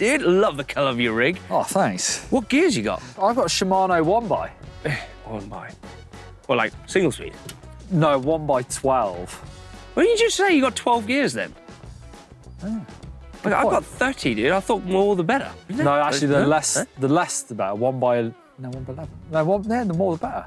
dude. Love the colour of your rig. Oh, thanks. What gears you got? I've got a Shimano 1 by. One by. Well, like single speed. No, 1 by 12. What did you just say you got 12 gears then? Oh, like, I've got 30, dude. I thought more the better. No, actually, the less Huh? the less the better. 1 by no 1 by 11. No, one, yeah, the more the better.